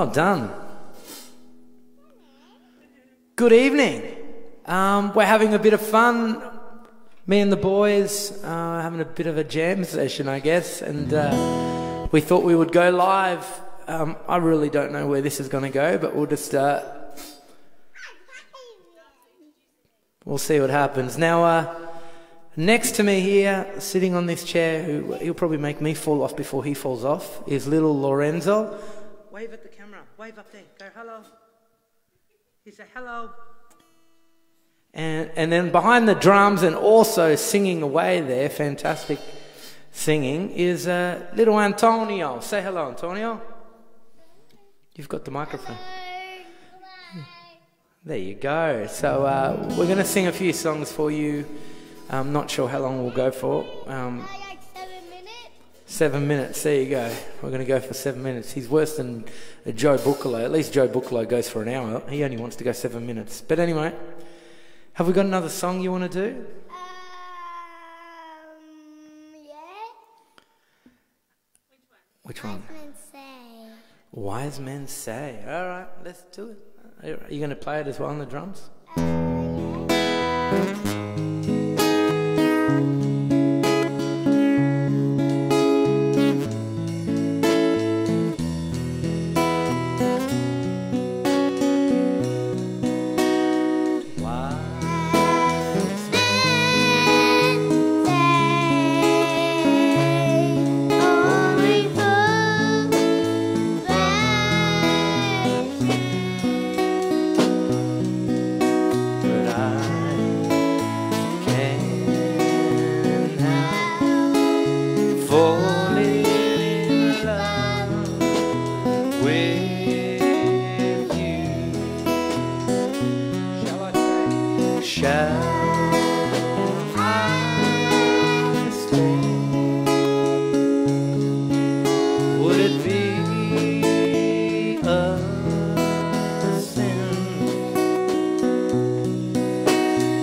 Well done. Good evening. Um, we're having a bit of fun. Me and the boys uh, having a bit of a jam session, I guess, and uh, we thought we would go live. Um, I really don't know where this is going to go, but we'll just uh, we'll see what happens. Now, uh, next to me here, sitting on this chair, who he'll probably make me fall off before he falls off, is little Lorenzo. Wave at the. Wave up there. Go hello. He said hello. And, and then behind the drums and also singing away there, fantastic singing, is uh, little Antonio. Say hello, Antonio. You've got the microphone. There you go. So uh, we're going to sing a few songs for you. I'm not sure how long we'll go for. Um, Seven minutes. There you go. We're going to go for seven minutes. He's worse than Joe Buccalo. At least Joe Buccalo goes for an hour. He only wants to go seven minutes. But anyway, have we got another song you want to do? Um, yeah. Which one? Husband say. Wise men say. All right, let's do it. Are you going to play it as well on the drums? Wise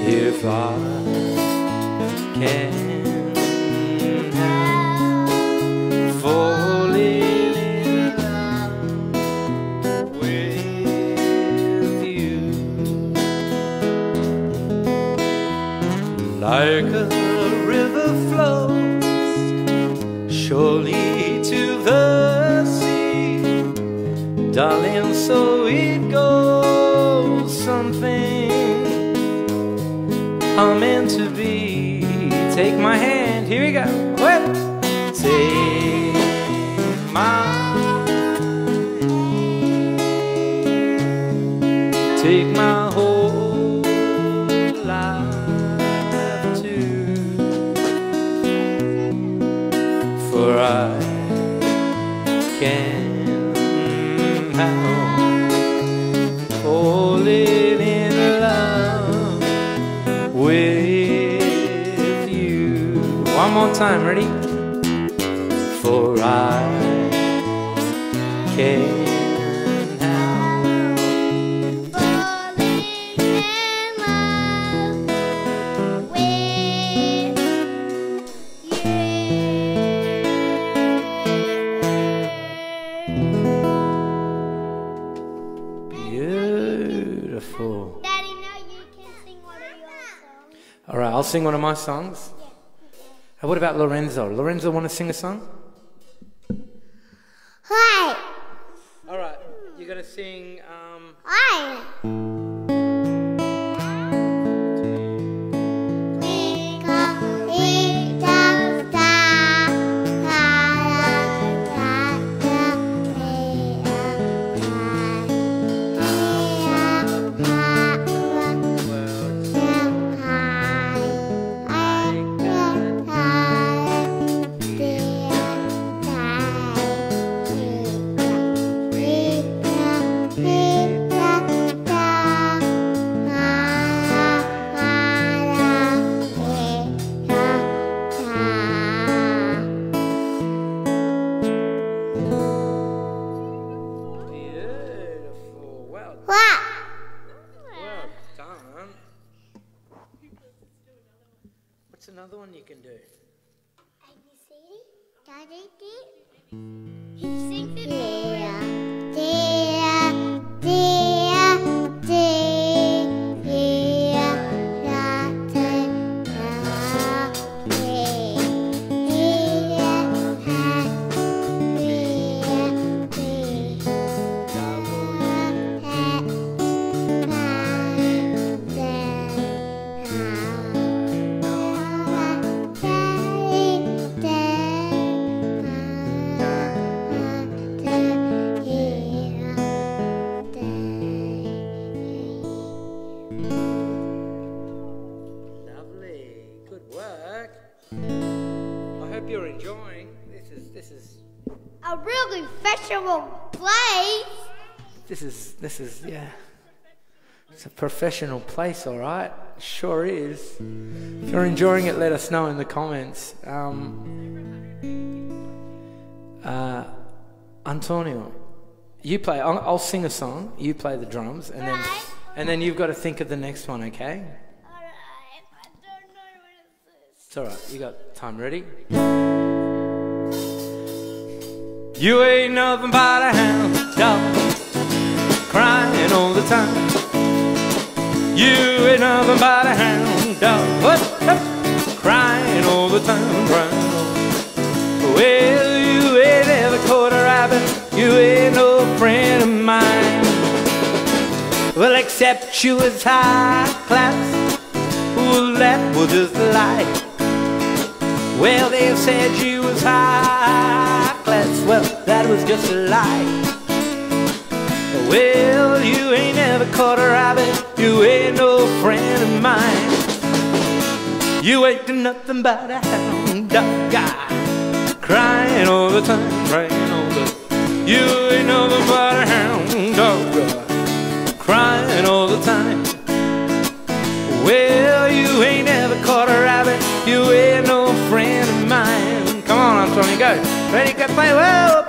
if I can. Falling in love with you. Like a Take my hand, here we go. Time, ready? For I can help Falling in love with you. beautiful. Daddy, now you can sing one of your songs. All right, I'll sing one of my songs. What about Lorenzo? Lorenzo, want to sing a song? Can do? This is yeah. It's a professional place, all right. Sure is. If you're enjoying it, let us know in the comments. Um, uh, Antonio, you play. I'll, I'll sing a song. You play the drums, and then and then you've got to think of the next one. Okay? Alright, I don't know what is It's all right. You got time. Ready? You ain't nothing but a hound dog, crying all the time. You ain't nothing but a hound dog, what? Crying all the time, crying. Well, you ain't ever caught a rabbit. You ain't no friend of mine. Well, except you was high class. Well, that was just a lie. Well, they said you was high class. Well, that was just a lie. Well, you ain't never caught a rabbit. You ain't no friend of mine. You ain't nothing but a hound dog. Crying all the time, crying all the time. You ain't nothing but a hound dog. Crying all the time. Well, you ain't never caught a rabbit. You ain't no friend of mine. Come on, Antonio, go. Ready, go, play. Whoa,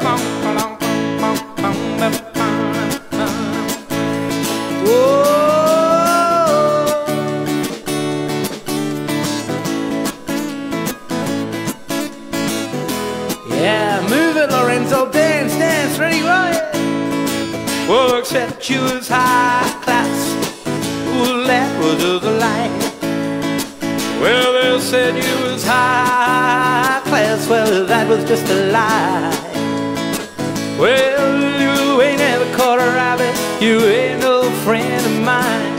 Well, except you was high class. Well, that was just a lie. Well, they said you was high class. Well, that was just a lie. Well, you ain't ever caught a rabbit. You ain't no friend of mine.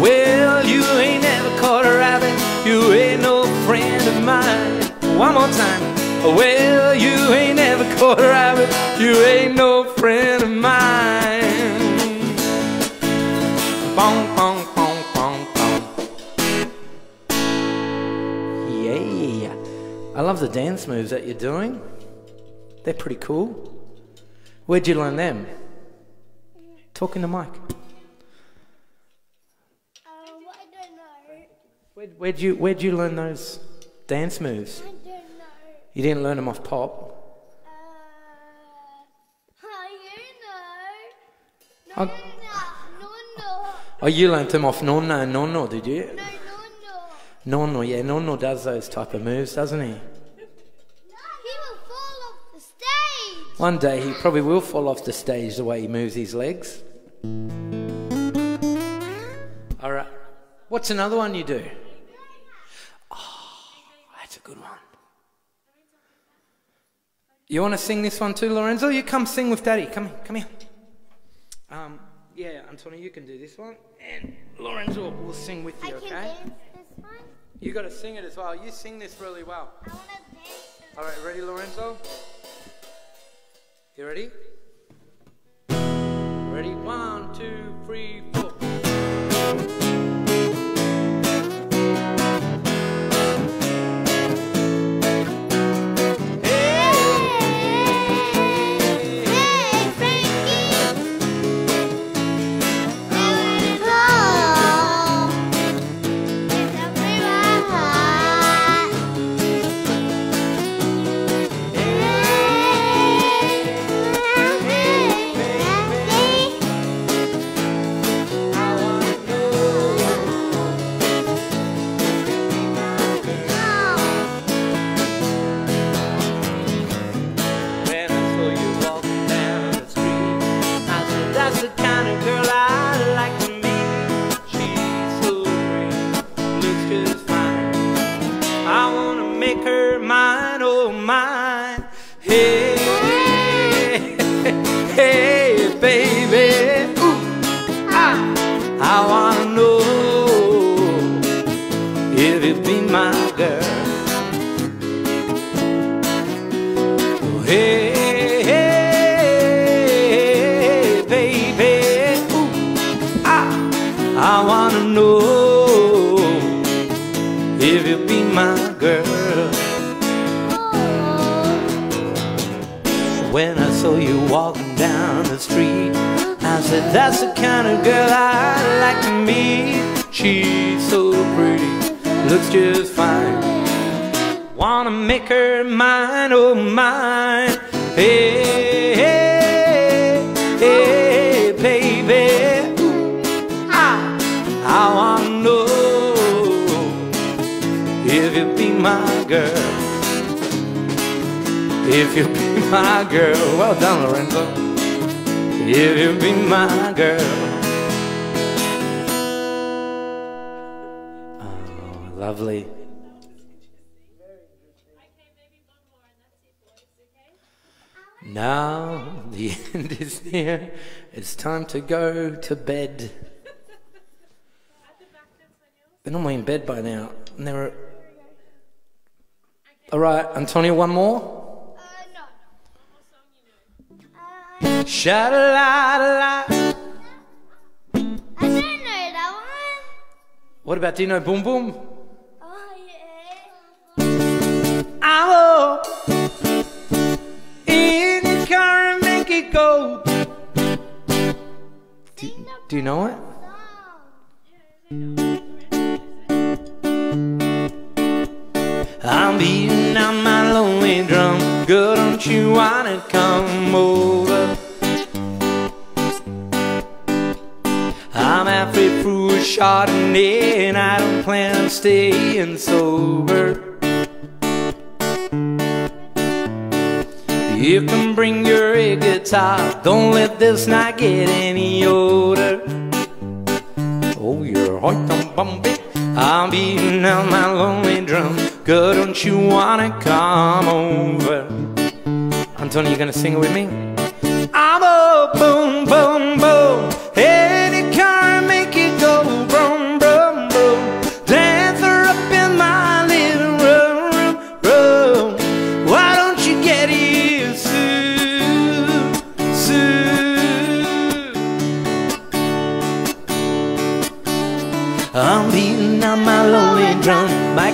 Well, you ain't never caught a rabbit. You ain't no friend of mine. One more time. Well, you ain't ever caught a rabbit. You ain't no friend of mine. Love the dance moves that you're doing. They're pretty cool. Where'd you learn them? Talk in the mic. Um, I don't know. Where, where'd you Where'd you learn those dance moves? I don't know. You didn't learn them off pop. Uh, how you know? No, no, no, no, Oh, you learned them off Nonna and Nonno, did you? no, no, no. Nonno, yeah, Nonno does those type of moves, doesn't he? He will fall off the stage. One day he probably will fall off the stage the way he moves his legs. All right. What's another one you do? Oh, that's a good one. You want to sing this one too, Lorenzo? You come sing with Daddy. Come here. Come here. Um, yeah, Antonio, you can do this one, and Lorenzo will sing with you. I can Okay? dance this one. You got to sing it as well. You sing this really well. I want to dance. All right, ready, Lorenzo? You ready? Ready? One, two, three, four. Down the street. I said, That's the kind of girl I like to meet. She's so pretty, looks just fine. Wanna make her mine, oh mine. Hey, hey, hey, baby. I, I wanna know if you be my girl. If you be my girl, well done, Lorenzo. If you be my girl. Oh, lovely. Now the end is near. It's time to go to bed. They're normally in bed by now. And they were. All right, Antonio, one more. I don't know that one. What about do you know Boom Boom? Oh, yeah. In the car and make it go. Do, do you know it? I'm beating on my lonely drum. Girl, don't you wanna come over? Chardonnay and I don't plan on staying sober. You can bring your air guitar, don't let this night get any older. Oh, you're hot and bumpy. I'm beating out my lonely drum. Girl, don't you wanna come over? Antonio, you gonna sing it with me? I'm a boom, boom.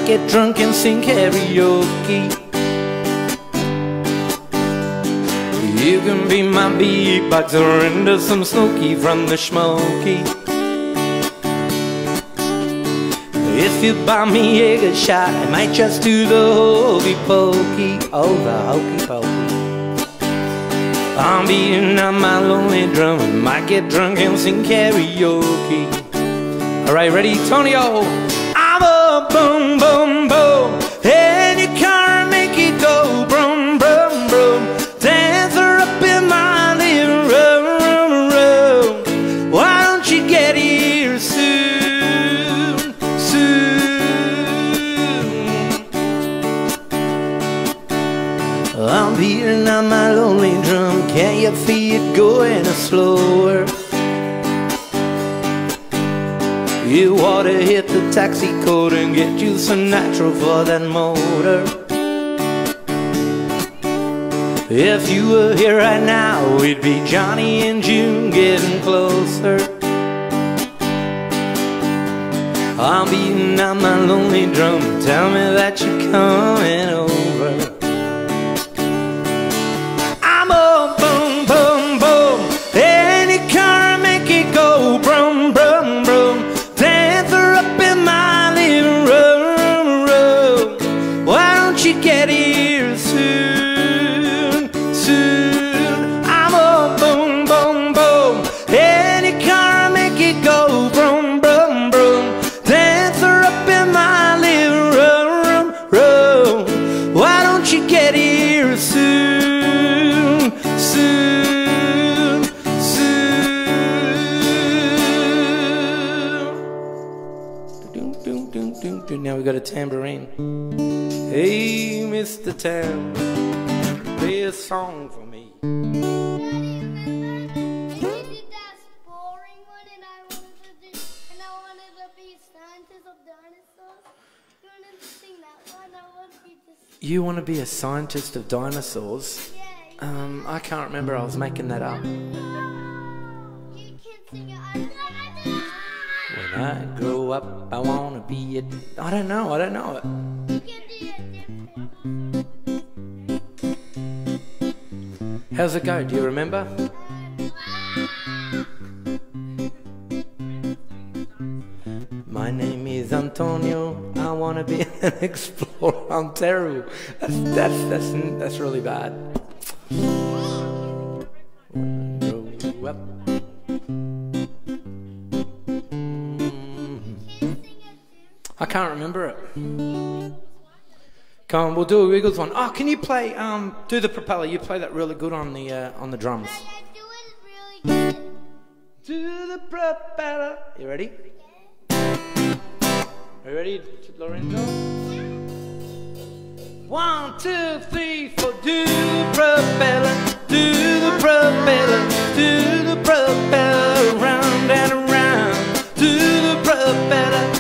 Get drunk and sing karaoke. You can be my beatboxer into some smoky from the smoky. If you buy me a good shot, I might just do the hokey pokey. Oh, the hokey pokey. I'm beating on my lonely drum. Might get drunk and sing karaoke. Alright, ready, Tonio? Boom, boom, boom. And you can't make it go boom, boom, boom. Dance her up in my living room, room, room. Why don't you get here soon, soon? I'm beating on my lonely drum. Can't you feel it going slower? Taxi code and get you some natural for that motor. If you were here right now, we'd be Johnny and June getting closer. I'm beating on my lonely drum. Tell me that you're coming over. Got a tambourine. Hey, Mr. Tambourine, play a song for me. You did that boring one, and I wanted to do, and I wanted to be scientist of dinosaurs. You wanted to sing that one? I want to. You want to be a scientist of dinosaurs? Yeah. Um, I can't remember. I was making that up. When I grow up, I want to be a. I don't know. I don't know. How's it go? Do you remember? My name is Antonio. I wanna be an explorer. I'm terrible. That's that's that's that's really bad. I can't remember it. Come on, we'll do a Wiggles one. Oh, can you play? Um, do the propeller. You play that really good on the uh, on the drums. I do it really good. Do the propeller. You ready? Are you ready, Lorenzo? One, two, three, four. Do the propeller. Do the propeller. Do the propeller. Round and around. Do the propeller.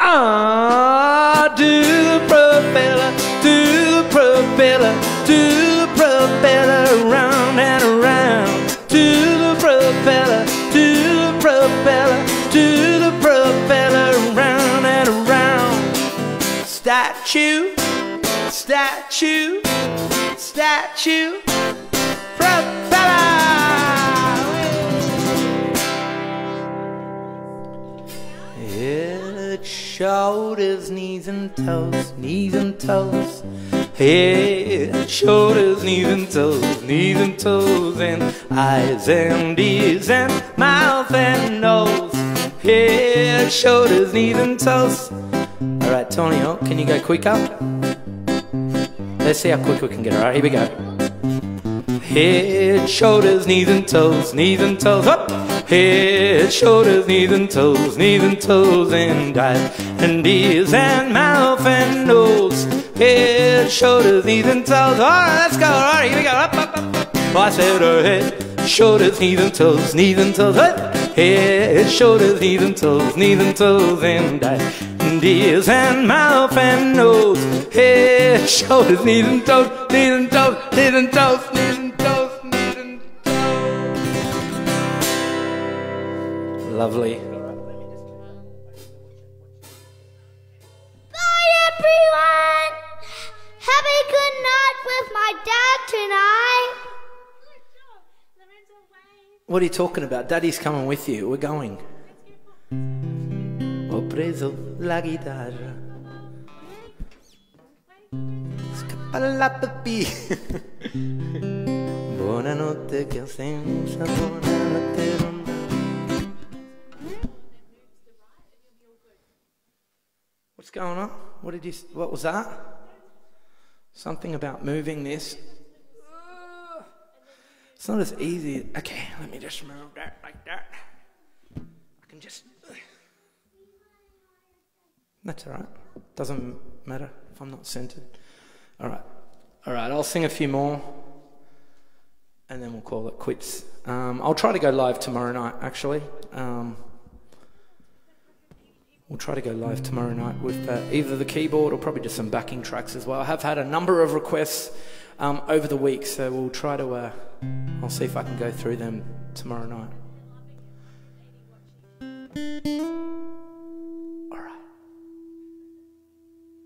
Ah, do the propeller, do the propeller, do the propeller, round and around. Do the propeller, do the propeller, do the propeller, round and around. Statue, statue, statue, shoulders, knees and toes, knees and toes. Head, shoulders, knees and toes, knees and toes, and eyes and ears and mouth and nose. Head, shoulders, knees and toes. All right, Tony, oh, can you go quicker? Let's see how quick we can get. All right, here we go. Head, shoulders, knees and toes, knees and toes, up. Head, shoulders, knees and toes, knees and toes, and eyes and ears and mouth and nose. Head, shoulders, knees and toes. All right, let's go. All right, here we go. Up, up, up. Oh, I said uh, head, shoulders, knees and toes, knees and toes. Up. Head, shoulders, knees and toes, knees and toes, and eyes and ears and mouth and nose. Head, shoulders, knees and toes, knees and toes, knees and toes, knees and toes, Lovely. Bye, everyone. Have a good night with my dad tonight. What are you talking about? Daddy's coming with you. We're going. Ho preso la chitarra. Scappa la pipì. Buonanotte che senza buonanotte non going on? What did you? What was that? Something about moving this. It's not as easy. Okay, let me just move that like that. I can just. That's all right. Doesn't matter if I'm not centered. All right. All right, I'll sing a few more and then we'll call it quits. Um, I'll try to go live tomorrow night, actually. Um, we'll try to go live tomorrow night with uh, either the keyboard or probably just some backing tracks as well. I have had a number of requests um, over the week, so we'll try to. Uh, I'll see if I can go through them tomorrow night. All right.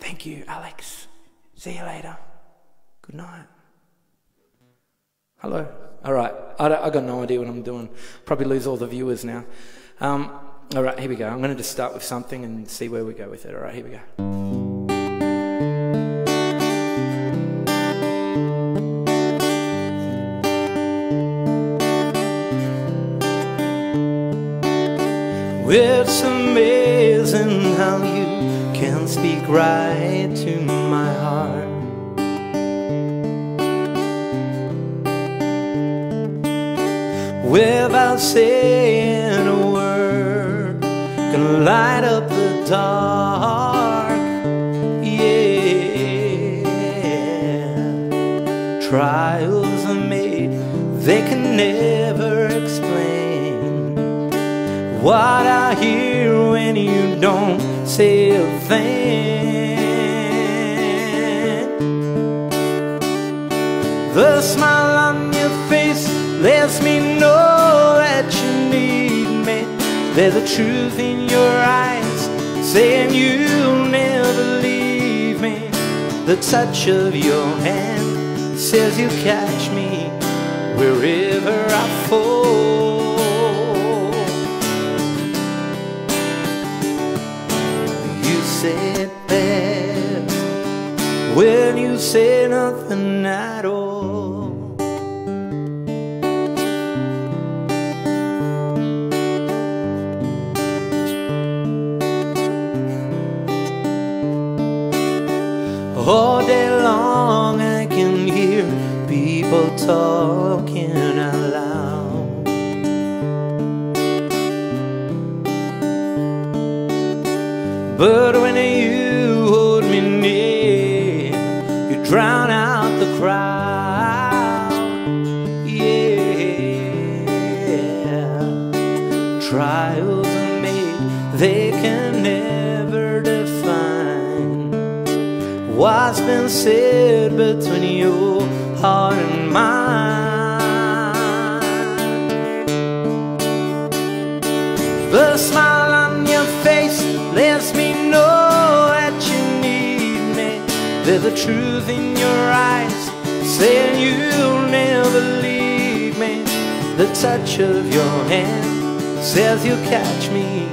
Thank you, Alex. See you later. Good night. Hello. All right. I, I got no idea what I'm doing. Probably lose all the viewers now. Um, all right, here we go. I'm going to just start with something and see where we go with it. All right, here we go. It's amazing how you can speak right to my heart. Without saying dark. Yeah, trials are made, they can never explain what I hear when you don't say a thing. The smile on your face lets me know that you need me. There's a truth in your eyes saying you'll never leave me. The touch of your hand says you'll catch me wherever I fall. You said best when you say nothing trials are made, they can never define what's been said between your heart and mine. The smile on your face lets me know that you need me. There's a truth in your eyes saying you'll never leave me. The touch of your hand says you'll catch me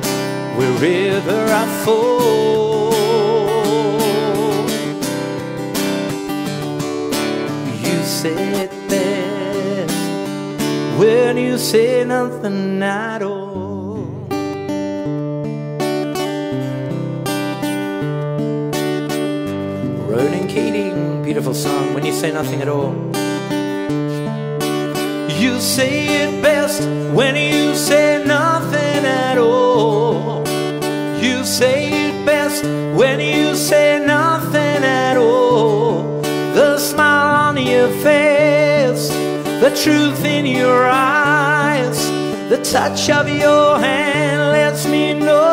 wherever I fall. You said best when you say nothing at all. Ronan Keating, beautiful song. When you say nothing at all. You say it best when you say nothing at all. You say it best when you say nothing at all. The smile on your face, the truth in your eyes, the touch of your hand lets me know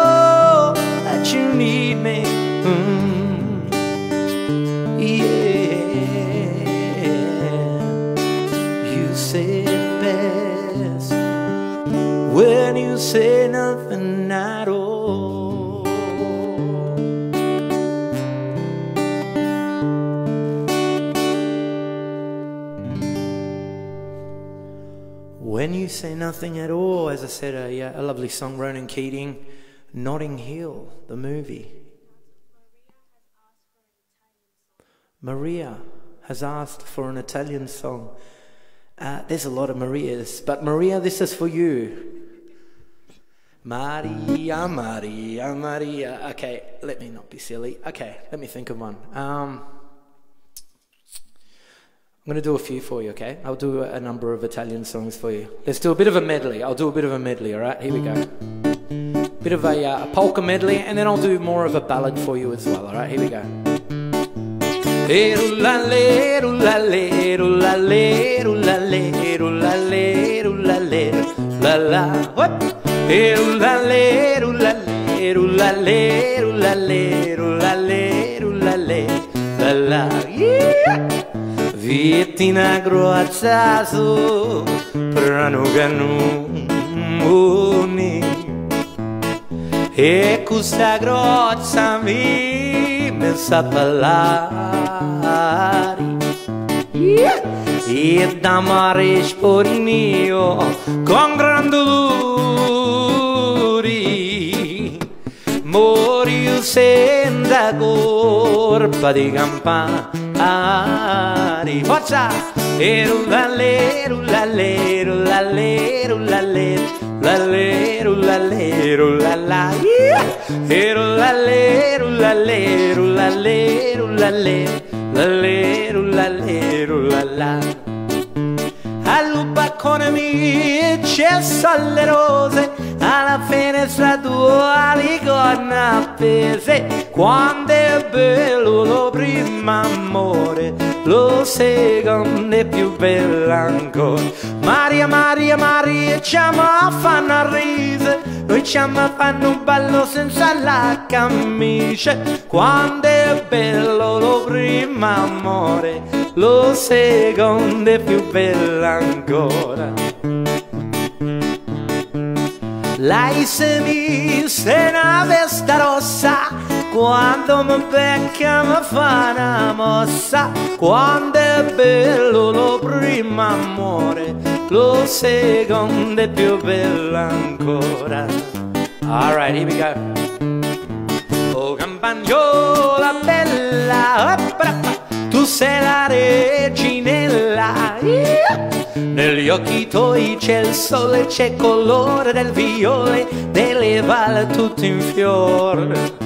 nothing at all, as I said, a, yeah, a lovely song, Ronan Keating, Notting Hill, the movie. Maria has asked for an Italian song. Uh, there's a lot of Marias, but Maria, this is for you. Maria, Maria, Maria. Okay, let me not be silly. Okay, let me think of one. Um, I'm going to do a few for you, okay? I'll do a number of Italian songs for you. Let's do a bit of a medley. I'll do a bit of a medley, all right? Here we go. Bit of a, uh, a polka medley, and then I'll do more of a ballad for you as well, all right? Here we go. Yeah! Vietina groazzazo, prano ganuni. E questa grozza mi messa a parlare E da mare spornio con gran dolori Morio senza colpa di campari Forza! E rullale, rullale, rullale, rullale Rullale, rullale, rullala E rullale, rullale, rullale, rullale Rullale, rullale, rullala Al balcone cesso alle rose alla finestra tua di corna appese quando è bello lo primo amore, lo secondo è più bello ancora. Maria, Maria, Maria, ci a fanno rise, noi ci a fanno un ballo senza la camicia. Quando è bello lo primo amore, lo secondo è più bello ancora. Lei se mi se una vesta rossa quando mi becca mi fa una mossa. Quando è bello lo primo amore lo secondo è più bello ancora. Alright here we go. Oh campagnola bella tu sei la reginella. Negli occhi tuoi c'è il sole, c'è il colore del viole, delle valli tutto in fiore.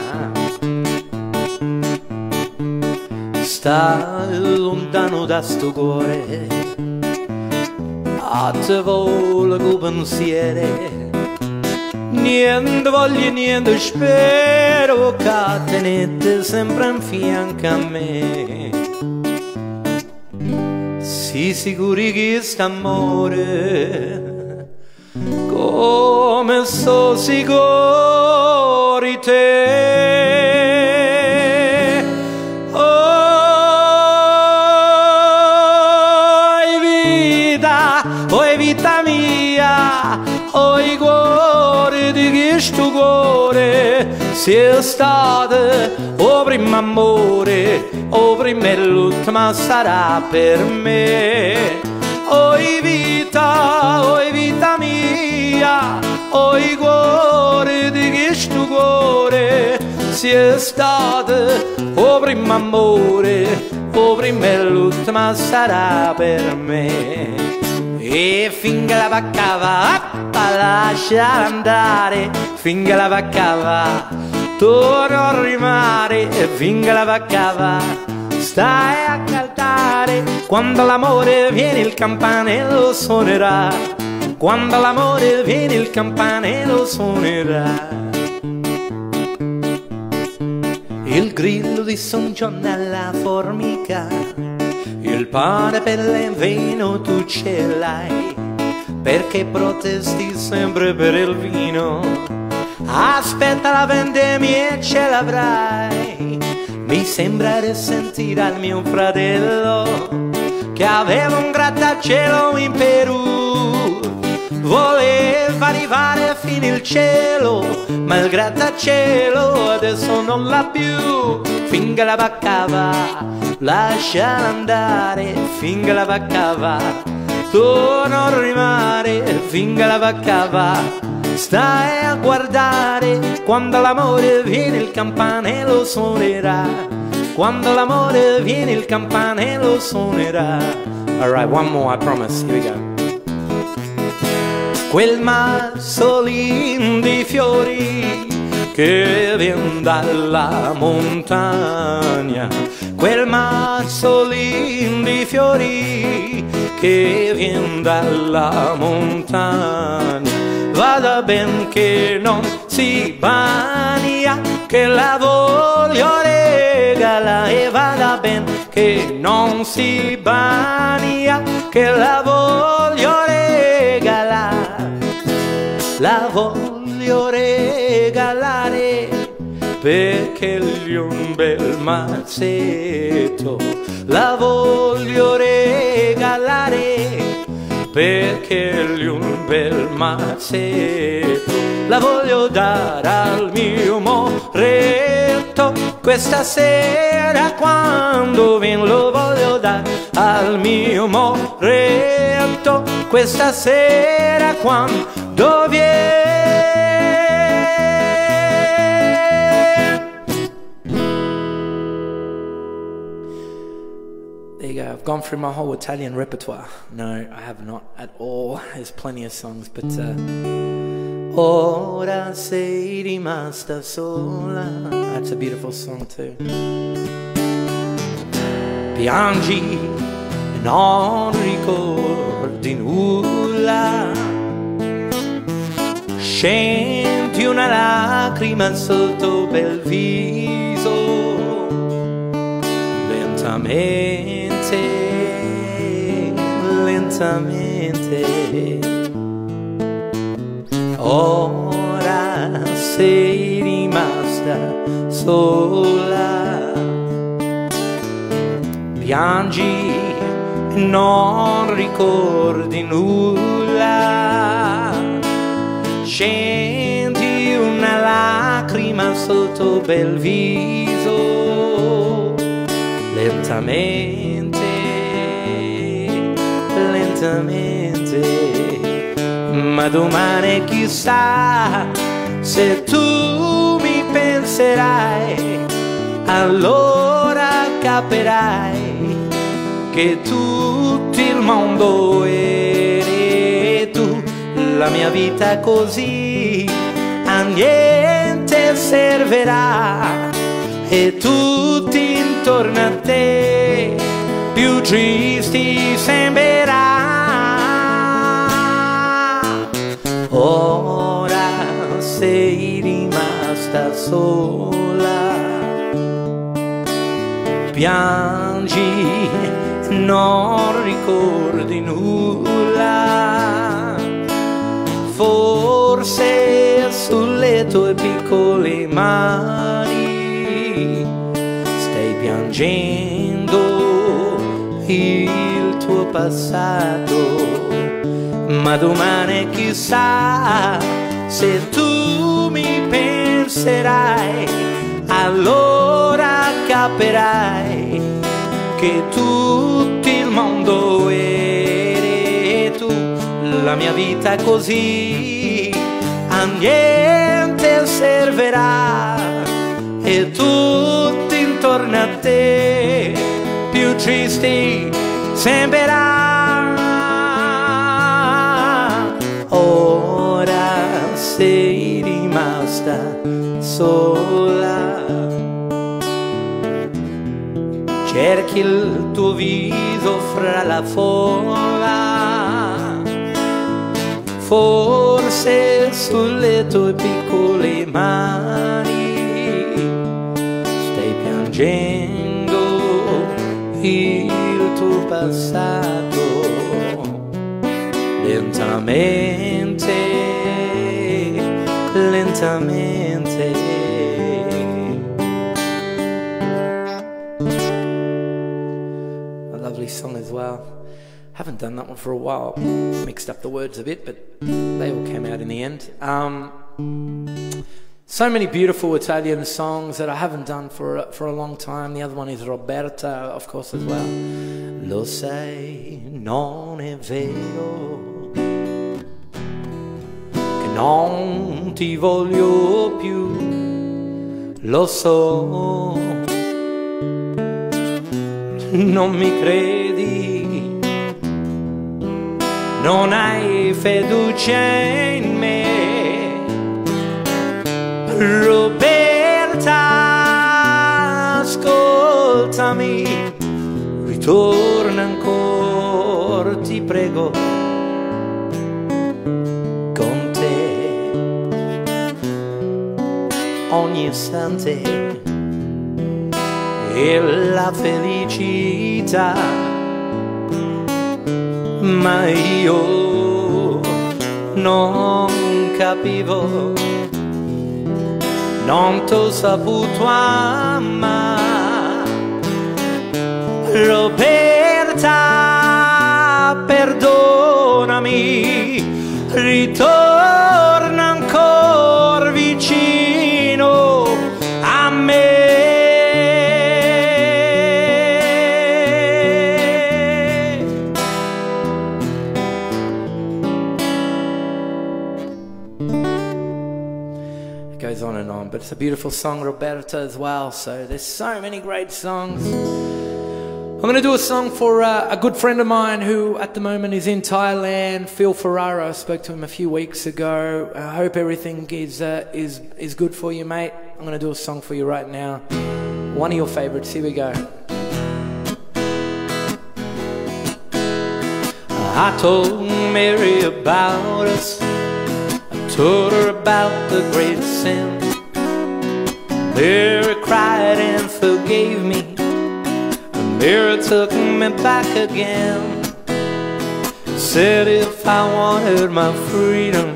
sta lontano da sto cuore. A te vola con pensieri niente voglio niente spero che tenete sempre in fianco a me. Si sicuri che st'amore come so sicuri te questo cuore sia stato o primo amore o prima e l'ultima sarà per me. Oi vita oi vita mia oi cuore di questo cuore? Sia stato o primo amore o prima e l'ultima sarà per me e finché la vacca va, lascia andare, finché la vacca va, torno a rimare, e finché la vacca va, stai a cantare, quando l'amore viene il campanello suonerà, quando l'amore viene il campanello suonerà. Il grillo di Son John alla formica il pane per l'invino tu ce l'hai, perché protesti sempre per il vino. Aspetta la vendemmia e ce l'avrai. Mi sembra di sentire al mio fratello che aveva un grattacielo in Perù. Voleva arrivare fino al cielo, ma il grattacielo adesso non l'ha più. Finché la baccava lasciala andare finché la vacca va. Torno a rimare finché la vacca va. Stai a guardare quando l'amore viene il campanello suonerà. Quando l'amore viene il campanello suonerà. Alright one more I promise. Here we go. Quel massolin di fiori che vien dalla montagna quel mazzolin di fiori che vien dalla montagna. Vada ben che non si bania, che la voglio regalare. E vada ben che non si bania, che la voglio regalare. La voglio perché gli un bel mazzetto la voglio regalare. Perché gli un bel mazzetto la voglio dare al mio moretto. Questa sera quando vien lo voglio dare al mio moretto. Questa sera quando viene Yeah, I've gone through my whole Italian repertoire. No, I have not at all. There's plenty of songs, but. Uh, Ora sei rimasta sola. That's a beautiful song too. Piangi e non ricordi nulla. Scendi una lacrima sotto bel viso. Lentamente, lentamente. Ora sei rimasta sola. Piangi, non ricordi nulla. Scendi una lacrima sotto bel viso. Lentamente, lentamente ma domani chissà se tu mi penserai, allora capirai che tutto il mondo eri tu, la mia vita così a niente servirà e tutti intorno a te più tristi sembrerà. Ora sei rimasta sola, piangi, non ricordi nulla. Forse sulle tue piccole mani stai piangendo il tuo passato ma domani chissà se tu mi penserai, allora capirai che tutto il mondo eri tu, la mia vita così a niente servirà e tutti intorno a te più tristi sembrerà. Sei rimasta sola. Cerchi il tuo viso fra la folla, forse sulle tue piccole mani stai piangendo il tuo passato lentamente, lentamente. A lovely song as well. Haven't done that one for a while. Mixed up the words a bit, but they all came out in the end. Um, so many beautiful Italian songs that I haven't done for a, for a long time. The other one is Roberta, of course, as well. Lo sai, non è vero non ti voglio più. Lo so, non mi credi, non hai fiducia in me. Roberta, ascoltami, ritorna ancora, ti prego, ogni istante e la felicità, ma io non capivo non t'ho saputo amare. Roberta, it's a beautiful song, Roberta, as well. So there's so many great songs. I'm going to do a song for uh, a good friend of mine who at the moment is in Thailand, Phil Ferraro. I spoke to him a few weeks ago. I hope everything is, uh, is, is good for you, mate. I'm going to do a song for you right now. One of your favorites. Here we go. I told Mary about us. I told her about the great sin. Mary cried and forgave me. Mary took me back again. Said if I wanted my freedom,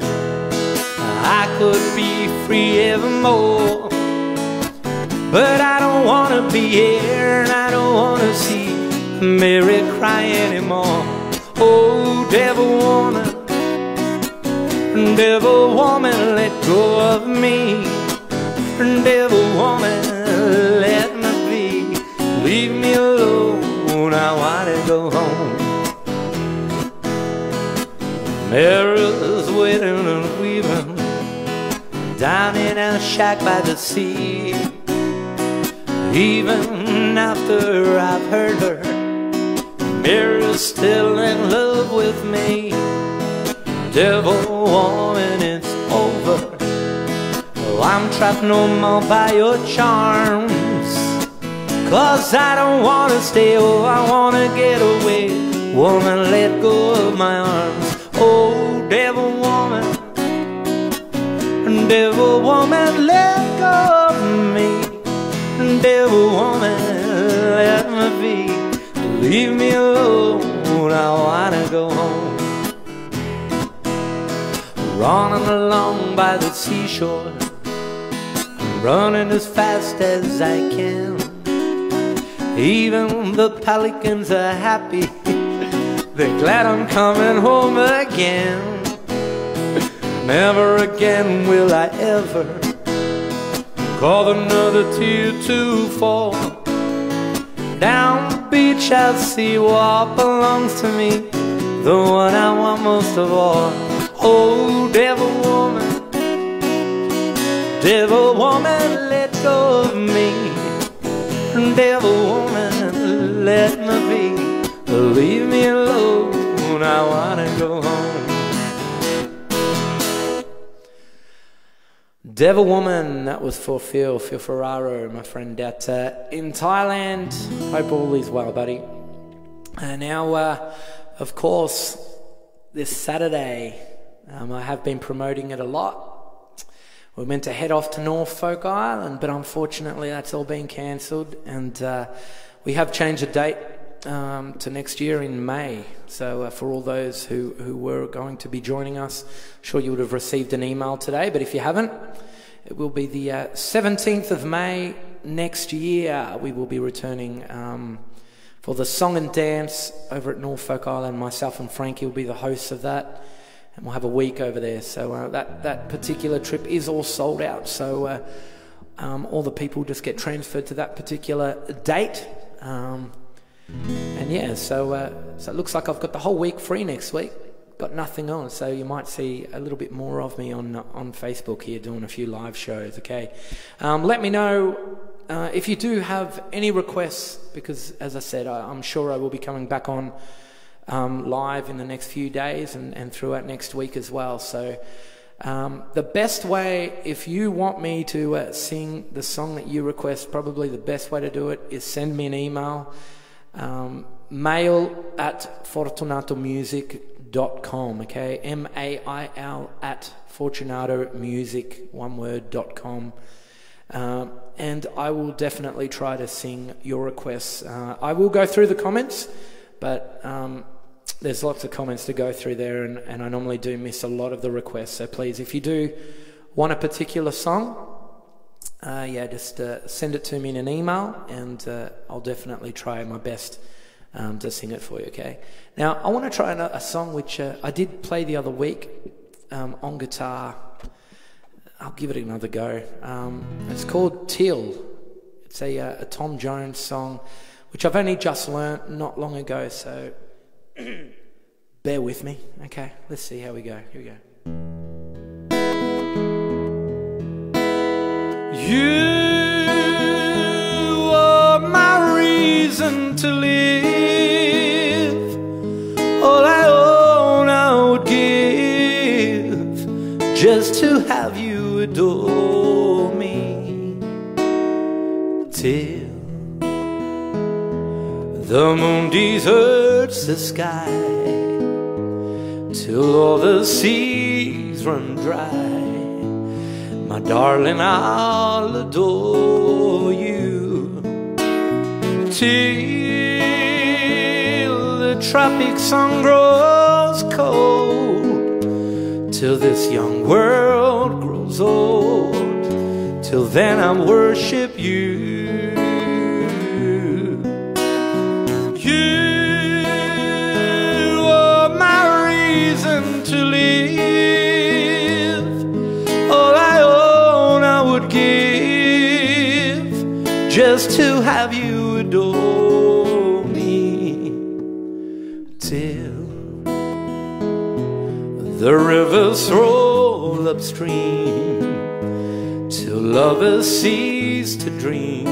I could be free evermore. But I don't wanna be here and I don't wanna see Mary cry anymore. Oh, devil woman, devil woman, let go of me. Devil woman, let me be. Leave me alone, I wanna go home. Mary's waiting and weaving down in a shack by the sea. Even after I've heard her, Mary's still in love with me. Devil woman, it's. Oh, I'm trapped no more by your charms. Cause I don't wanna stay, oh, I wanna get away. Woman, let go of my arms. Oh, devil woman, devil woman, let go of me. Devil woman, let me be. Leave me alone, I wanna go home. Running along by the seashore, running as fast as I can. Even the pelicans are happy. They're glad I'm coming home again. Never again will I ever cause another tear to fall. Down the beach I'll see what belongs to me, the one I want most of all. Oh, devil woman, devil woman, let go of me. Devil woman, let me be. Leave me alone, I wanna go home. Devil Woman, that was for Phil, Phil Ferraro, my friend out uh, in Thailand. Hope all is well, buddy. And now, uh, of course, this Saturday, um, I have been promoting it a lot. We're meant to head off to Norfolk Island, but unfortunately, that's all been cancelled. And uh, we have changed the date um, to next year in May. So uh, for all those who, who were going to be joining us, I'm sure you would have received an email today, but if you haven't, it will be the uh, 17th of May next year. We will be returning um, for the song and dance over at Norfolk Island. Myself and Frankie will be the hosts of that. And we'll have a week over there. So uh, that, that particular trip is all sold out. So uh, um, all the people just get transferred to that particular date. Um, and yeah, so uh, so it looks like I've got the whole week free next week. Got nothing on, so you might see a little bit more of me on on Facebook here doing a few live shows. Okay, um, let me know uh, if you do have any requests, because as I said, I, am sure I will be coming back on um, live in the next few days and, and throughout next week as well. So. Um, the best way, if you want me to uh, sing the song that you request, probably the best way to do it is send me an email um, mail at fortunatomusic.com, okay? M A I L at fortunatomusic, one word, dot com. Um, and I will definitely try to sing your requests. Uh, I will go through the comments, but um, there's lots of comments to go through there, and, and I normally do miss a lot of the requests. So please, if you do want a particular song, uh, yeah, just uh, send it to me in an email, and uh, I'll definitely try my best um, to sing it for you. Okay. Now, I want to try a, a song which uh, I did play the other week um, on guitar. I'll give it another go. Um, it's called Till. It's a, uh, a Tom Jones song, which I've only just learnt not long ago. So Bear with me. Okay, let's see how we go. Here we go. You are my reason to live. All I own I would give just to have you adore me. Till the moon deserts the sky, till all the seas run dry. My darling, I'll adore you till the tropic sun grows cold, till this young world grows old. Till then, I'll worship you. You just to have you adore me till the rivers roll upstream, till lovers cease to dream.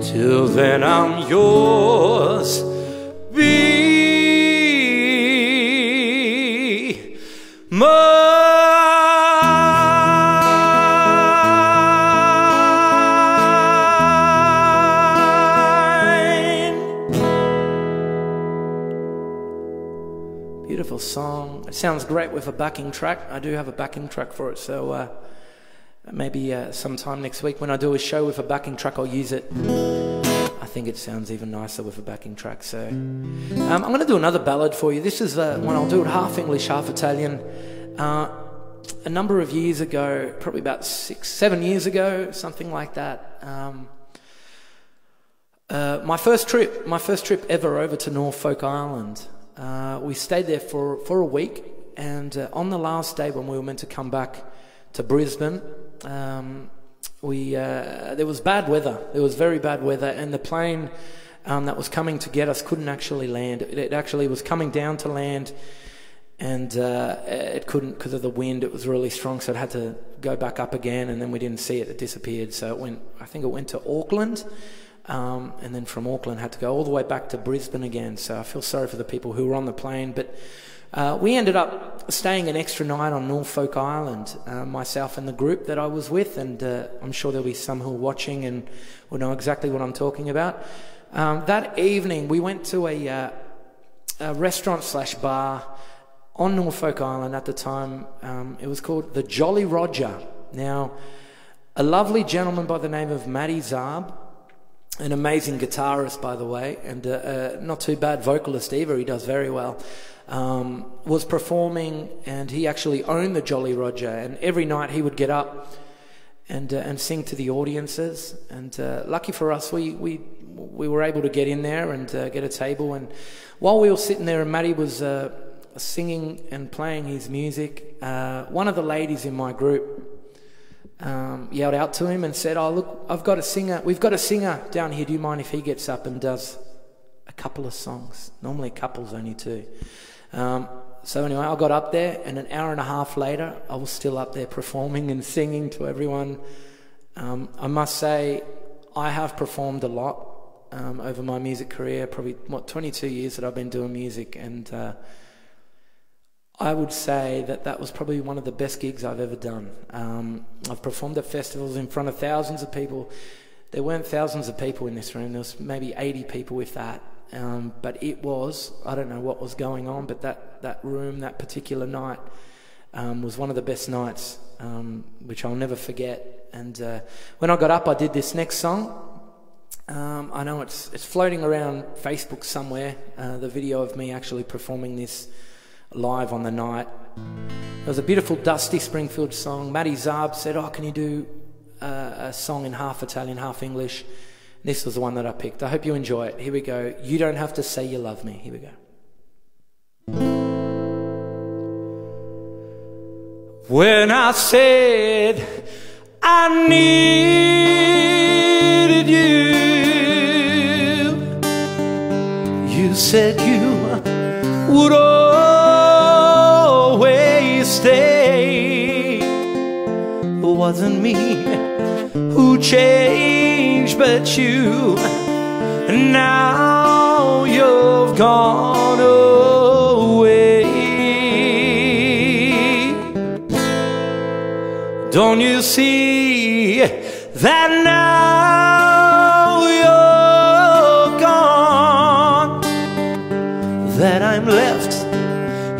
Till then, I'm yours. Be sounds great with a backing track. I do have a backing track for it, so uh, maybe uh, sometime next week when I do a show with a backing track, I'll use it. I think it sounds even nicer with a backing track. So um, I'm going to do another ballad for you. This is uh, one I'll do it half English, half Italian. Uh, a number of years ago, probably about six, seven years ago, something like that. Um, uh, my first trip, my first trip ever over to Norfolk Island. Uh, we stayed there for, for a week, and uh, on the last day when we were meant to come back to Brisbane, um, we uh, there was bad weather. There was very bad weather, and the plane um, that was coming to get us couldn't actually land. It, it actually was coming down to land, and uh, it couldn't because of the wind. It was really strong, so it had to go back up again, and then we didn't see it. It disappeared. So it went. I think it went to Auckland. Um, and then from Auckland had to go all the way back to Brisbane again. So I feel sorry for the people who were on the plane. But uh, we ended up staying an extra night on Norfolk Island, uh, myself and the group that I was with, and uh, I'm sure there'll be some who are watching and will know exactly what I'm talking about. Um, that evening, we went to a, uh, a restaurant slash bar on Norfolk Island at the time. Um, it was called the Jolly Roger. Now, a lovely gentleman by the name of Matty Zarb, an amazing guitarist, by the way, and uh, uh, not too bad vocalist either. He does very well. Um, was performing, and he actually owned the Jolly Roger. And every night he would get up and uh, and sing to the audiences. And uh, lucky for us, we we we were able to get in there and uh, get a table. And while we were sitting there, and Matty was singing and playing his music, one of the ladies in my group um, yelled out to him and said, "Oh, look, I've got a singer. We've got a singer down here. Do you mind if he gets up and does a couple of songs? Normally, couples only two." Um, so anyway, I got up there, and an hour and a half later, I was still up there performing and singing to everyone. Um, I must say, I have performed a lot um, over my music career. Probably what 22 years that I've been doing music, and uh, I would say that that was probably one of the best gigs I've ever done. Um, I've performed at festivals in front of thousands of people. There weren't thousands of people in this room. There was maybe 80 people with that. Um, but it was, I don't know what was going on, but that, that room, that particular night, um, was one of the best nights, um, which I'll never forget. And uh, when I got up, I did this next song. Um, I know it's, it's floating around Facebook somewhere, uh, the video of me actually performing this live on the night. It was a beautiful Dusty Springfield song. Matty Zarb said, Oh, can you do uh, a song in half Italian, half English? This was the one that I picked. I hope you enjoy it. Here we go. You don't have to say you love me. Here we go. When I said I needed you, you said you would always wasn't me who changed but you. And now you've gone away. Don't you see that now you're gone? That I'm left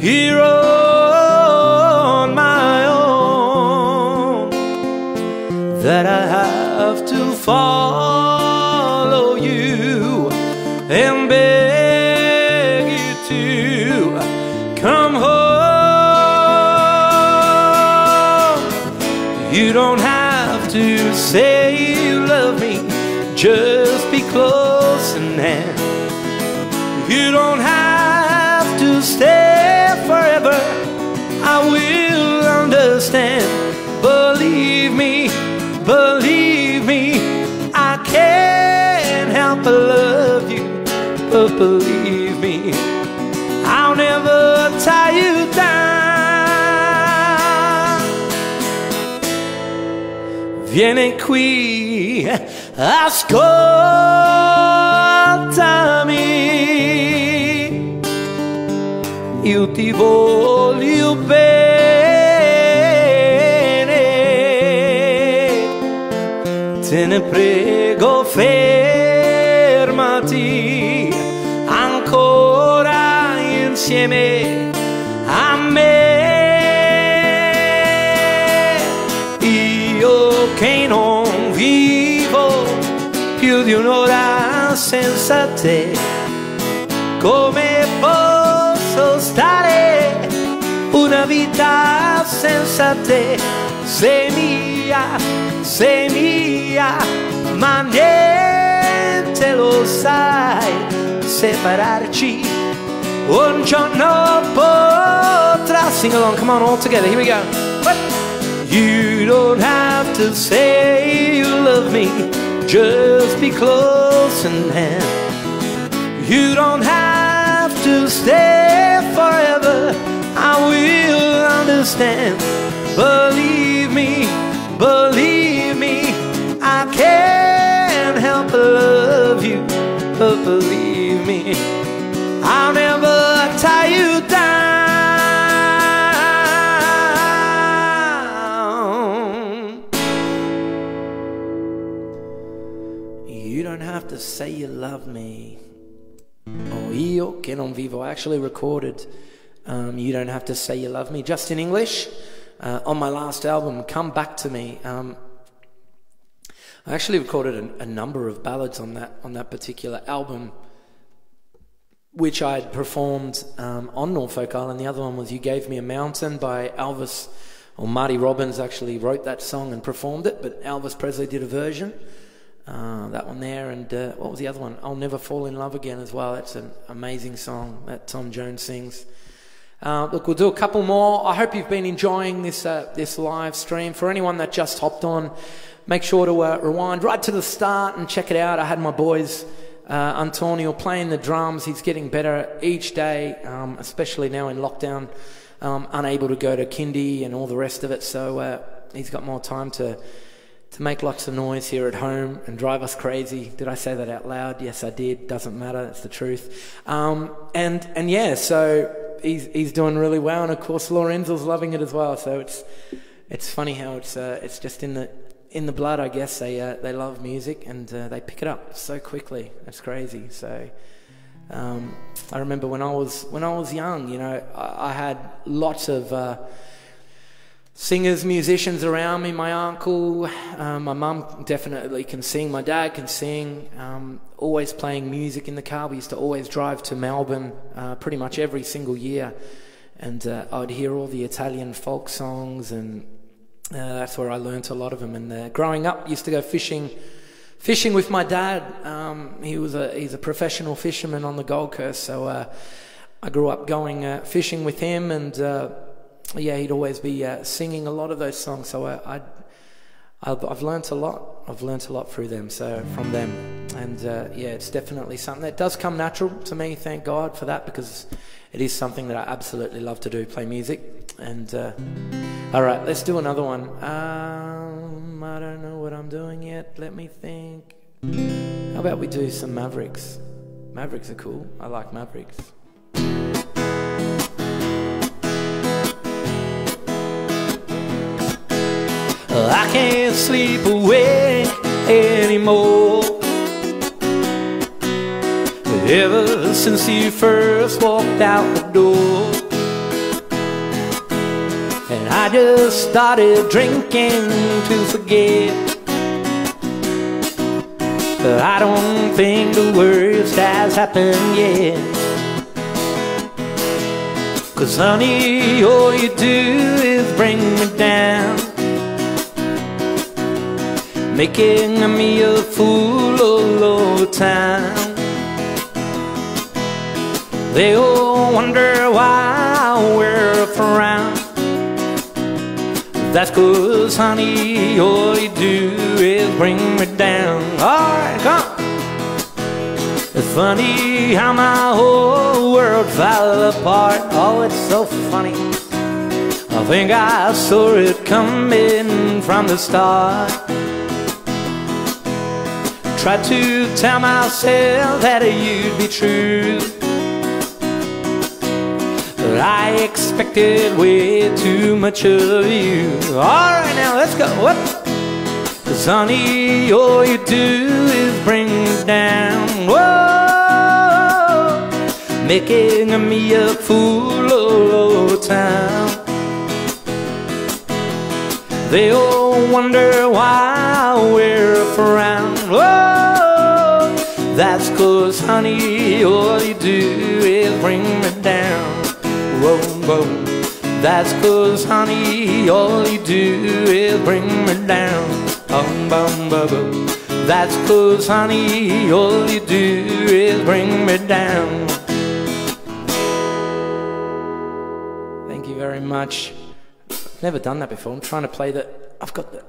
here fall But believe me, I'll never tie you down. Vieni qui, ascoltami. Io ti voglio bene. Insieme a me. Io che non vivo più di un'ora senza te, come posso stare una vita senza te? Sei mia, sei mia, ma niente lo sai separarci. Un giorno potrà. Sing along, come on, all together. Here we go. You don't have to say you love me, just be close and hand. You don't have to stay forever. I will understand. Believe me, believe me, I can't help but love you. But believe me, I'll never tie you down. You don't have to say you love me. Oh, io che non vivo. I actually recorded um, You Don't Have to Say You Love Me just in English uh, on my last album, Come Back to Me. Um, I actually recorded a, a number of ballads on that on that particular album, which I had performed um, on Norfolk Island. The other one was "You Gave Me a Mountain" by Elvis, or Marty Robbins actually wrote that song and performed it, but Elvis Presley did a version. Uh, that one there, and uh, what was the other one? "I'll Never Fall in Love Again" as well. That's an amazing song that Tom Jones sings. Uh, look, we'll do a couple more. I hope you've been enjoying this uh, this live stream. For anyone that just hopped on, make sure to uh, rewind right to the start and check it out. I had my boys, uh, Antonio, playing the drums. He's getting better each day, um, especially now in lockdown, um, unable to go to kindy and all the rest of it. So uh, he's got more time to to make lots of noise here at home and drive us crazy. Did I say that out loud? Yes, I did. Doesn't matter. It's the truth. Um, and and yeah, so he's he's doing really well, and of course Lorenzo's loving it as well. So it's it's funny how it's uh, it's just in the in the blood, I guess. They uh, they love music and uh, they pick it up so quickly. It's crazy. So. Um, I remember when I was when I was young, you know, I, I had lots of uh, singers, musicians around me. My uncle, uh, my mum definitely can sing. My dad can sing. Um, always playing music in the car. We used to always drive to Melbourne uh, pretty much every single year, and uh, I'd hear all the Italian folk songs, and uh, that's where I learnt a lot of them. And uh, growing up, used to go fishing. Fishing with my dad. Um, he was a he's a professional fisherman on the Gold Coast, so uh, I grew up going fishing with him and yeah, he'd always be uh, singing a lot of those songs. So I, I've, I've learnt a lot. I've learnt a lot through them. So from them, and uh, yeah, it's definitely something that does come natural to me. Thank God for that because it is something that I absolutely love to do. Play music. And uh, all right, let's do another one. Um, I don't know what I'm doing yet. Let me think. How about we do some Mavericks? Mavericks are cool. I like Mavericks. I can't sleep awake anymore. Ever since you first walked out the door, and I just started drinking to forget. But I don't think the worst has happened yet. Cause honey, all you do is bring me down. making me a fool all over town. They all wonder why we're around. That's cause, honey, all you do is bring me down. Alright, come. It's funny how my whole world fell apart. Oh, it's so funny. I think I saw it coming from the start. Tried to tell myself that you'd be true. I expected way too much of you. Alright, now let's go. Whoop. Cause honey, all you do is bring me down. Whoa, making me a fool all over town. They all wonder why we're around. Whoa, that's cause honey, all you do is bring me down. Whoa, whoa. That's cause, honey, all you do is bring me down. Bum, bum, bum, bum. That's cause, honey, all you do is bring me down. Thank you very much. I've Never done that before. I'm trying to play the. I've got the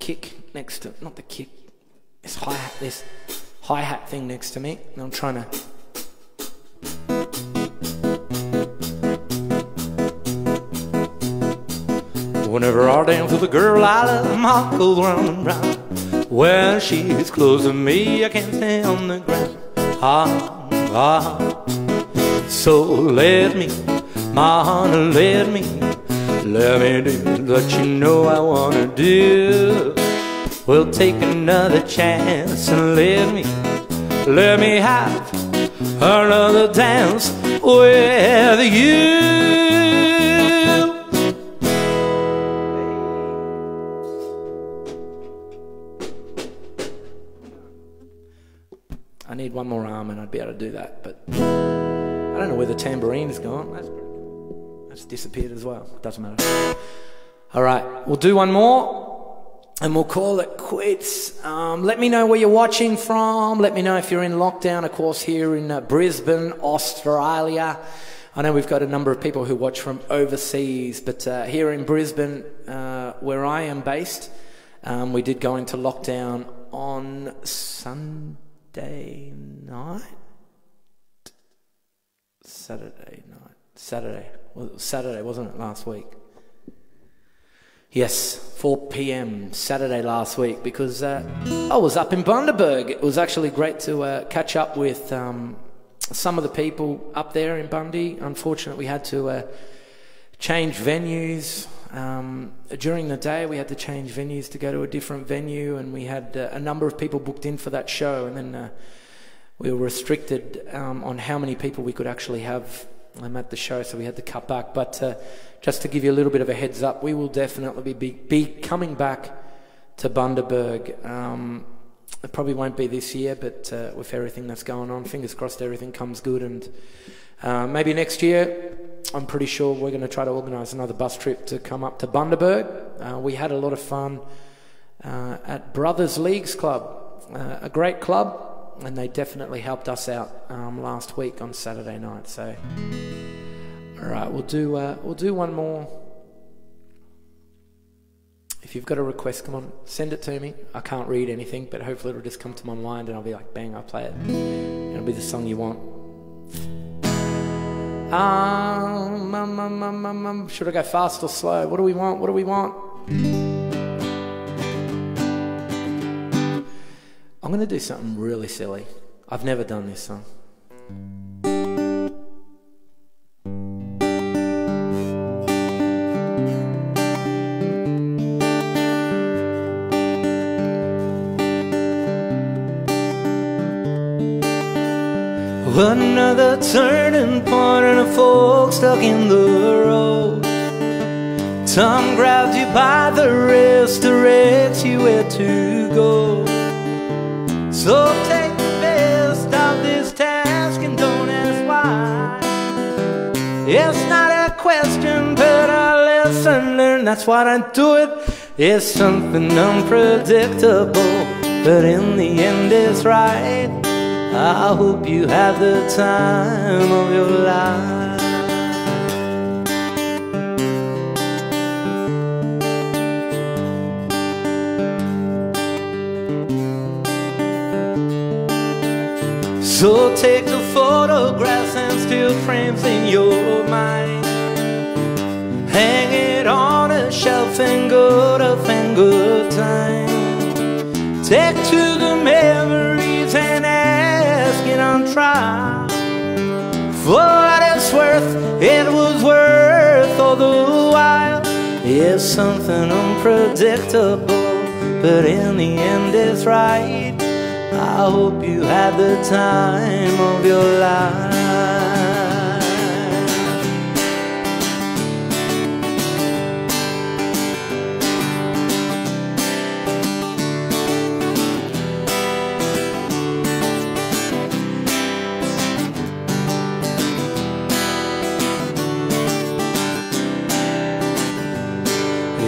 kick next to. Not the kick. This hi hat. This hi hat thing next to me. And I'm trying to. Whenever I dance with a girl I let my goes round and round. When she's close to me, I can't stay on the ground. Ah, ah. So let me, my honey, let me, let me do what you know I wanna do. We'll take another chance and let me, let me have another dance with you. Need one more arm and I'd be able to do that, but I don't know where the tambourine's gone. That's. That's disappeared as well. Doesn't matter. All right, we'll do one more and we'll call it quits. Um, let me know where you're watching from. Let me know if you're in lockdown, of course, here in uh, Brisbane, Australia. I know we've got a number of people who watch from overseas, but uh, here in Brisbane, uh, where I am based, um, we did go into lockdown on Sunday night. Saturday night. Saturday. Well, was Saturday, wasn't it, last week? Yes, 4 p.m. Saturday last week because uh, I was up in Bundaberg. It was actually great to uh, catch up with um, some of the people up there in Bundy. Unfortunately, we had to uh, change venues. Um, during the day, we had to change venues to go to a different venue, and we had uh, a number of people booked in for that show, and then uh, we were restricted um, on how many people we could actually have um, at the show, so we had to cut back. But uh, just to give you a little bit of a heads up, we will definitely be, be coming back to Bundaberg. Um, it probably won't be this year, but uh, with everything that's going on, fingers crossed everything comes good. And uh, maybe next year, I'm pretty sure we're going to try to organise another bus trip to come up to Bundaberg. Uh, we had a lot of fun uh, at Brothers Leagues Club, uh, a great club, and they definitely helped us out um, last week on Saturday night. So. All right, we'll do uh, we'll do one more. If you've got a request, come on, send it to me. I can't read anything, but hopefully it'll just come to my mind, and I'll be like, bang, I'll play it. It'll be the song you want. Um, um, um, um, um, um, should I go fast or slow? What do we want? What do we want? I'm going to do something really silly. I've never done this song. Another turning point and a fork stuck in the road. Tom grabs you by the wrist, directs you where to go. So take the best of this task and don't ask why. It's not a question, but a lesson learned. That's why I do it. It's something unpredictable, but in the end it's right. I hope you have the time of your life. So take the photographs and still frames in your mind. Hang it on a shelf and good of and good time. Take to the trial. For what it's worth, it was worth all the while. It's something unpredictable, but in the end it's right. I hope you had the time of your life.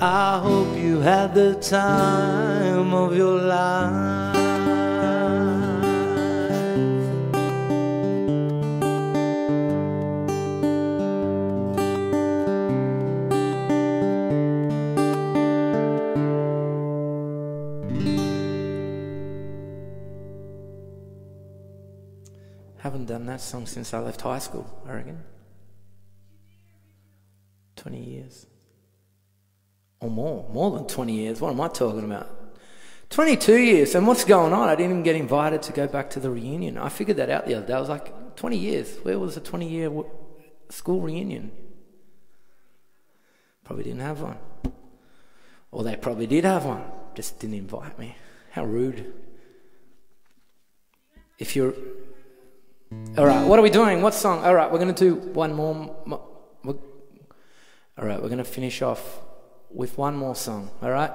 I hope you had the time of your life. Haven't done that song since I left high school, I reckon. 20 years. Or more. More than 20 years. What am I talking about? 22 years. And what's going on? I didn't even get invited to go back to the reunion. I figured that out the other day. I was like, 20 years. Where was the 20 year school reunion? Probably didn't have one. Or they probably did have one, just didn't invite me. How rude. If you're all right, what are we doing? What song? All right, we're going to do one more. All right, we're going to finish off with one more song. All right?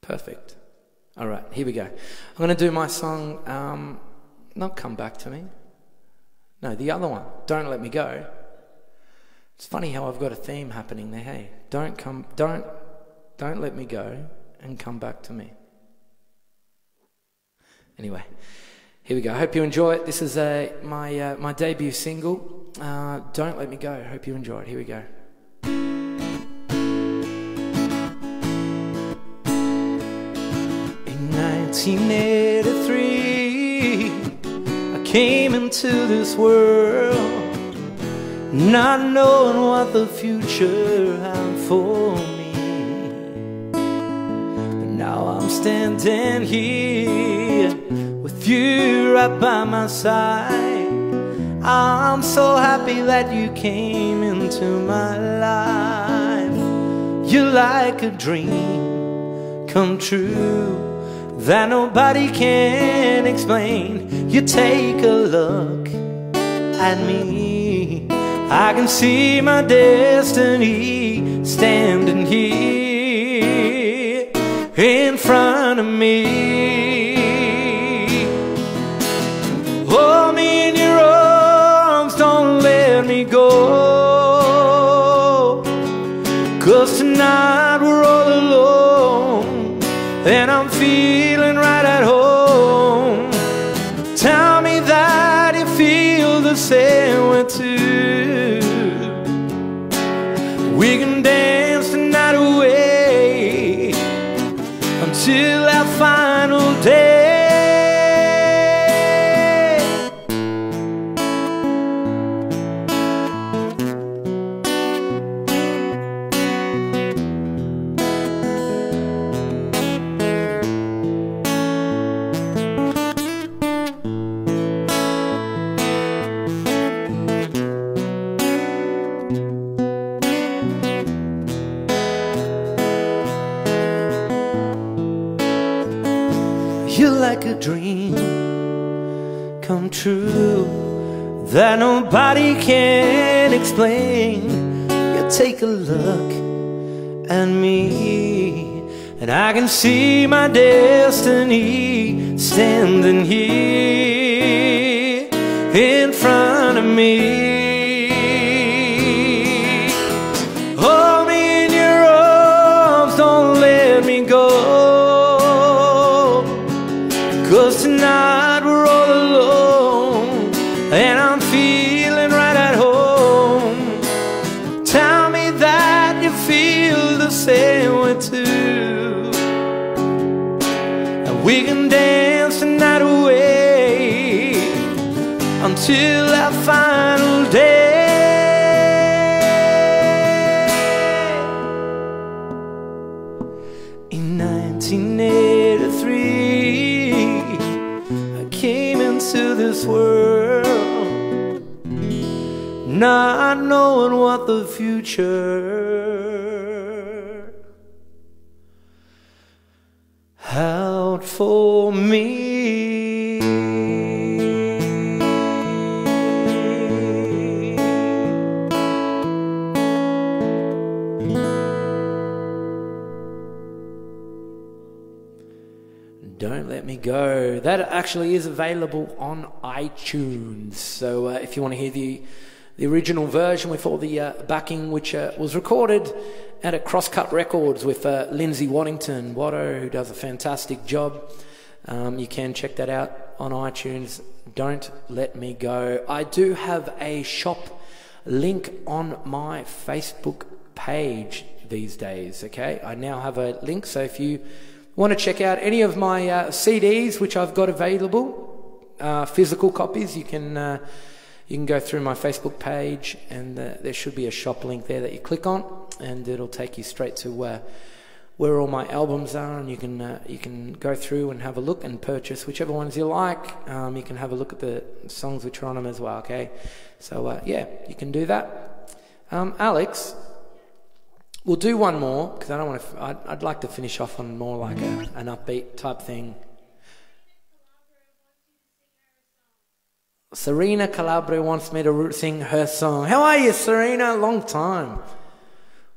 Perfect. All right, here we go. I'm going to do my song, um, not Come Back to Me. No, the other one, Don't Let Me Go. It's funny how I've got a theme happening there. Hey, don't come, don't, don't let me go and come back to me. Anyway, here we go. Hope you enjoy it. This is a, my, uh, my debut single. Uh, don't let me go. Hope you enjoy it. Here we go. In 1983, I came into this world not knowing what the future had for me. But now I'm standing here you right by my side. I'm so happy that you came into my life. You're like a dream come true that nobody can explain. You take a look at me I can see my destiny standing here in front of me. Hold me in your arms, don't let me go. Cause tonight we're all alone, and I'm feeling explain. You take a look at me, and I can see my destiny standing here future held for me. Don't Let Me Go. That actually is available on iTunes. So uh, if you want to hear the, the original version with all the uh, backing, which uh, was recorded at a Crosscut Records with uh, Lindsay Waddington, Watto, who does a fantastic job. Um, you can check that out on iTunes. Don't Let Me Go. I do have a shop link on my Facebook page these days, okay? I now have a link, so if you want to check out any of my uh, CDs, which I've got available, uh, physical copies, you can uh, you can go through my Facebook page, and uh, there should be a shop link there that you click on, and it'll take you straight to where all my albums are, and you can uh, you can go through and have a look and purchase whichever ones you like. Um, you can have a look at the songs which are on them as well. Okay, so uh, yeah, you can do that. Um, Alex, we'll do one more because I don't want to. I'd, I'd like to finish off on more like a, an upbeat type thing. Serena Calabria wants me to sing her song. How are you, Serena? Long time.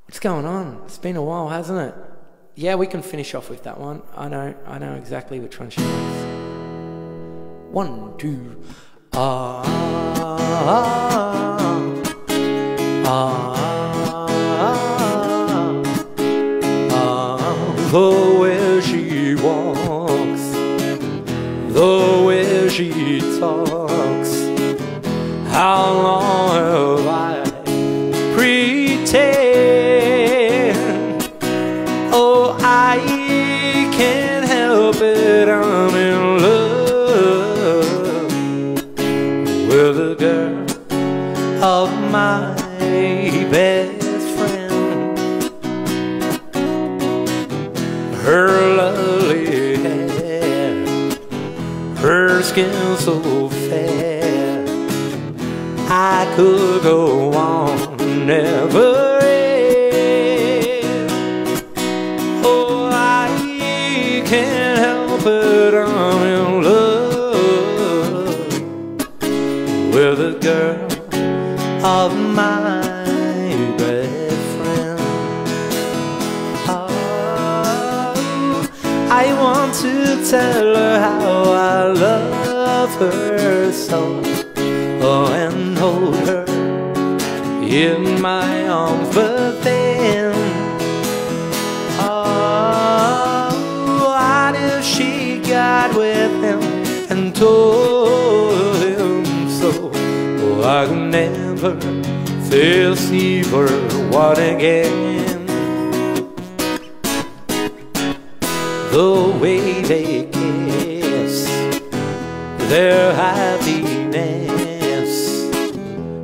What's going on? It's been a while, hasn't it? Yeah, we can finish off with that one. I know, I know exactly which one she wants. One, two. Ah, ah, ah, ah, ah. The way she walks, the way she talks. How long have I pretend? Oh, I can't help it. I'm in love with the girl of my best friend. Her lovely hair, her skin so. I could go on never end. Oh, I can't help it. I'm in love with the girl of my best friend. Oh, I want to tell her in my arms, but then, oh, what if she got with him and told him so? Oh, I could never deceive her one again. The way they kiss, their happiness,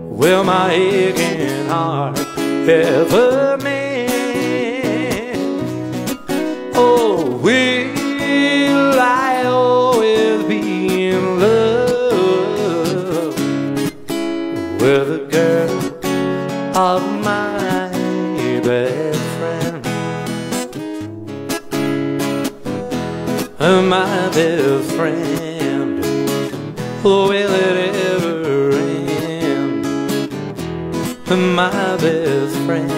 will my aching heart ever mend? Oh, will I always be in love with the girl of my best friend? my best friend. Will My best friend,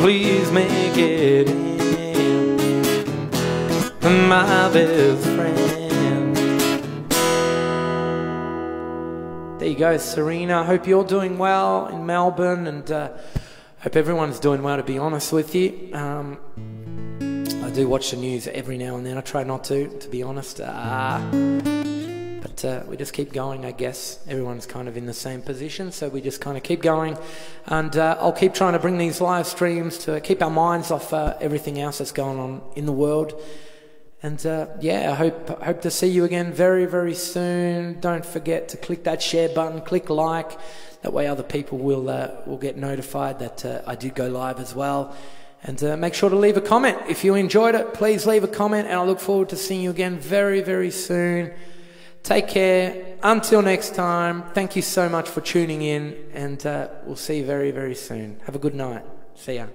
please make it end. My best friend. There you go, Serena. I Hope you're doing well in Melbourne and uh, hope everyone's doing well, to be honest with you. Um, I do watch the news every now and then. I try not to, to be honest. Uh, uh, we just keep going, I guess. Everyone's kind of in the same position, so we just kind of keep going. And uh, I'll keep trying to bring these live streams to keep our minds off uh, everything else that's going on in the world. And uh, yeah, I hope hope to see you again very very soon. Don't forget to click that share button, click like. That way, other people will uh, will get notified that uh, I do go live as well. And uh, make sure to leave a comment if you enjoyed it. Please leave a comment, and I look forward to seeing you again very very soon. Take care. Until next time. Thank you so much for tuning in, and uh, we'll see you very very soon. Have a good night. See ya.